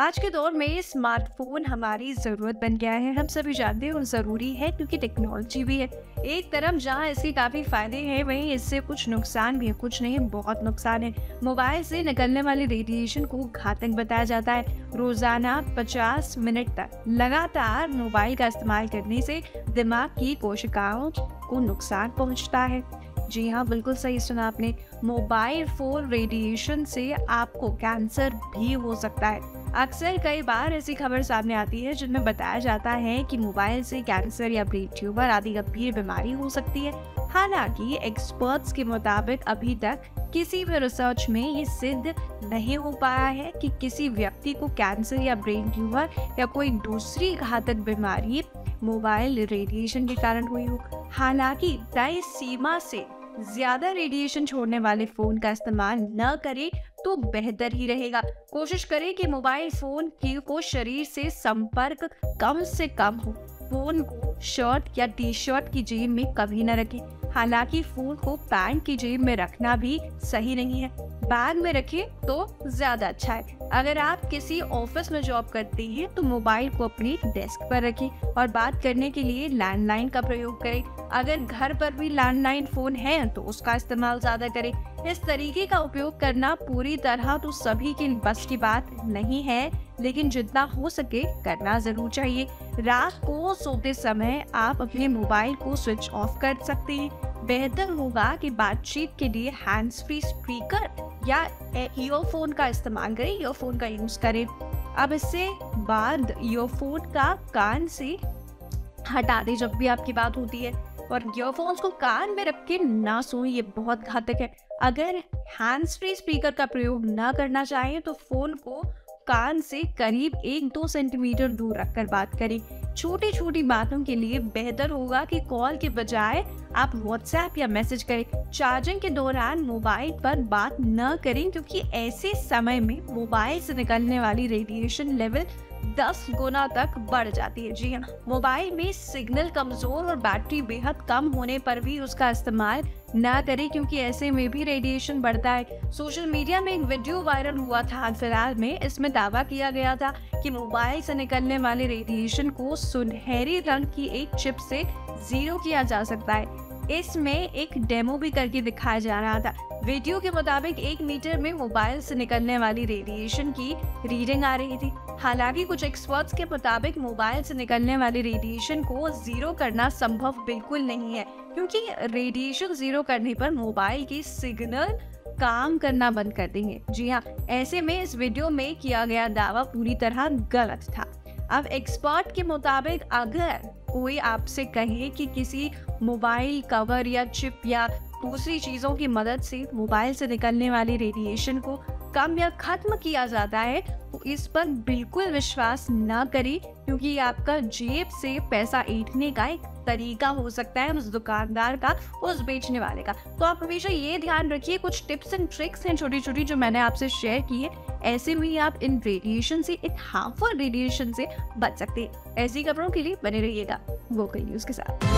आज के दौर में स्मार्टफ़ोन हमारी ज़रूरत बन गया है। हम सभी जानते हैं और ज़रूरी है क्योंकि टेक्नोलॉजी भी है। एक तरफ़ जहाँ इसके काफ़ी फ़ायदे हैं, वहीं इससे कुछ नुकसान भी है, कुछ नहीं, बहुत नुकसान है। मोबाइल से निकलने वाले रेडिएशन को घातक बताया जाता है। रोज़ाना 50 मिनट तक लगातार मोबाइल का इस्तेमाल करने से दिमाग की कोशिकाओं को नुकसान पहुँचता है। जी हाँ बिल्कुल सही सुना आपने। मोबाइल फ़ोन रेडिएशन से आपको कैंसर भी हो सकता है। अक्सर कई बार ऐसी खबर सामने आती है जिनमें बताया जाता है कि मोबाइल से कैंसर या ब्रेन ट्यूमर आदि गंभीर बीमारी हो सकती है। हालाँकि एक्सपर्ट्स के मुताबिक अभी तक किसी भी रिसर्च में ये सिद्ध नहीं हो पाया है कि किसी व्यक्ति को कैंसर या ब्रेन ट्यूमर या कोई दूसरी घातक बीमारी मोबाइल रेडिएशन के कारण हुई हो। हालाँकि तय सीमा से ज़्यादा रेडिएशन छोड़ने वाले फ़ोन का इस्तेमाल न करें तो बेहतर ही रहेगा। कोशिश करें कि मोबाइल फ़ोन की को शरीर से संपर्क कम से कम हो। फ़ोन को शर्ट या टी शर्ट की जेब में कभी न रखें। हालाँकि फ़ोन को पैंट की जेब में रखना भी सही नहीं है। बैग में रखें तो ज़्यादा अच्छा है। अगर आप किसी ऑफ़िस में जॉब करते हैं तो मोबाइल को अपनी डेस्क पर रखें और बात करने के लिए लैंडलाइन का प्रयोग करें। अगर घर पर भी लैंडलाइन फ़ोन है तो उसका इस्तेमाल ज़्यादा करें। इस तरीके का उपयोग करना पूरी तरह तो सभी के बस की बात नहीं है, लेकिन जितना हो सके करना ज़रूर चाहिए। रात को सोते समय आप अपने मोबाइल को स्विच ऑफ़ कर सकते हैं। बेहतर होगा कि बातचीत के लिए हैंड्स फ्री स्पीकर या ईयरफोन का इस्तेमाल करें ईयरफोन का यूज़ करें। अब इससे बाद ईयरफोन का कान से हटा दें जब भी आपकी बात होती है। और ईयरफोन्स को कान में रख के ना सोए, ये बहुत घातक है। अगर हैंड्स फ्री स्पीकर का प्रयोग ना करना चाहें तो फ़ोन को कान से करीब एक दो सेंटीमीटर दूर रखकर बात करें। छोटी छोटी बातों के लिए बेहतर होगा कि कॉल के बजाय आप व्हाट्सएप या मैसेज करें। चार्जिंग के दौरान मोबाइल पर बात न करें, क्योंकि ऐसे समय में मोबाइल से निकलने वाली रेडिएशन लेवल दस गुना तक बढ़ जाती है, जी हाँ। मोबाइल में सिग्नल कमज़ोर और बैटरी बेहद कम होने पर भी उसका इस्तेमाल न करें, क्योंकि ऐसे में भी रेडिएशन बढ़ता है। सोशल मीडिया में एक वीडियो वायरल हुआ था हाल फ़िलहाल में इसमें दावा किया गया था कि मोबाइल से निकलने वाले रेडिएशन को सुनहरी रंग की एक चिप से ज़ीरो किया जा सकता है। इसमें एक डेमो भी करके दिखाया जा रहा था। वीडियो के मुताबिक एक मीटर में मोबाइल से निकलने वाली रेडिएशन की रीडिंग आ रही थी। हालाँकि कुछ एक्सपर्ट्स के मुताबिक मोबाइल से निकलने वाली रेडिएशन को ज़ीरो करना संभव बिल्कुल नहीं है, क्योंकि रेडिएशन ज़ीरो करने पर मोबाइल की सिग्नल काम करना बंद कर देंगे। जी हाँ ऐसे में इस वीडियो में किया गया दावा पूरी तरह गलत था। अब एक्सपर्ट के मुताबिक अगर कोई आपसे कहे कि किसी मोबाइल कवर या चिप या दूसरी चीज़ों की मदद से मोबाइल से निकलने वाली रेडिएशन को कम या खत्म किया जाता है तो इस पर बिल्कुल विश्वास न करें, क्योंकि आपका जेब से पैसा ईटने का एक तरीका हो सकता है उस दुकानदार का, उस बेचने वाले का। तो आप हमेशा ये ध्यान रखिए, कुछ टिप्स एंड ट्रिक्स हैं छोटी छोटी जो मैंने आपसे शेयर की है। ऐसे में आप इन रेडिएशन से, इन हार्मफुल रेडिएशन से बच सकते हैं। ऐसी खबरों के लिए बने रहिएगा वोकल न्यूज़ के साथ।